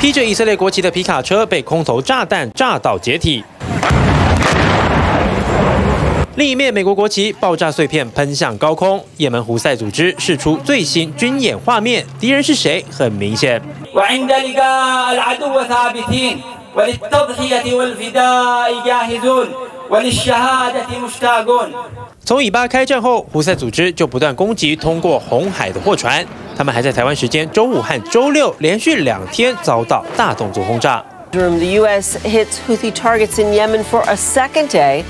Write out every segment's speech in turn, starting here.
披着以色列国旗的皮卡车被空投炸弹炸到解体。另一面，美国国旗爆炸碎片喷向高空。也门胡塞组织释出最新军演画面，敌人是谁？很明显。从以巴开战后，胡塞组织就不断攻击通过红海的货船。他们还在台湾时间周五和周六连续两天遭到大动作轰炸。The U.S. hits Houthi targets in Yemen for a second day.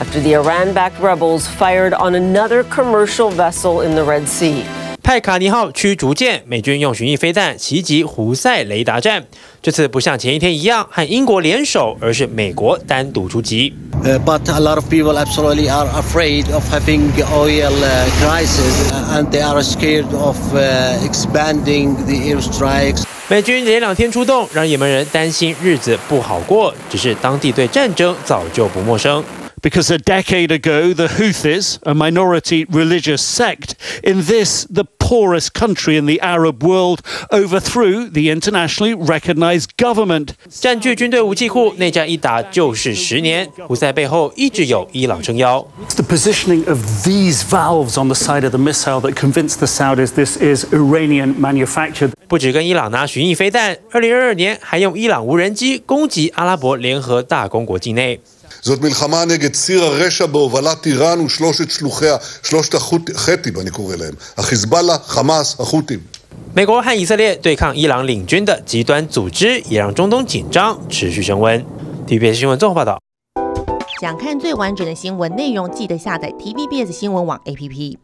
after the Iran-backed rebels fired on another commercial vessel in the Red Sea. 派卡尼号驱逐舰，美军用巡弋飞弹袭击胡塞雷达站。这次不像前一天一样和英国联手，而是美国单独出击。Uh, but a lot of people absolutely are afraid of having oil uh, crisis, and they are scared of uh, expanding the airstrikes. 美军连两天出动，让也门人担心日子不好过。只是当地对战争早就不陌生。because a decade ago, the Houthis, a minority religious sect in this, the poorest country in the Arab world, overthrew the internationally recognized government. 占据军队武器库，内战一打就是十年。胡塞背后一直有伊朗撑腰。It's the positioning of these valves on the side of the missile that convinced the Saudis this is Iranian manufactured. 不止跟伊朗拿巡弋飞弹，二零二二年还用伊朗无人机攻击阿拉伯联合大公国境内。 זאת מלחמה נגד ציר הרשע בהובלת איראן ושלושת שלוחיה, שלושת הח"תים אני קורא להם, החיזבאללה, חמאס, החות'ים. 美国和以色列对抗伊朗领军的极端组织，也让中东紧张持续升温。TVBS 新闻综合报道。想看最完整的新闻内容，记得下载 TVBS 新闻网 APP。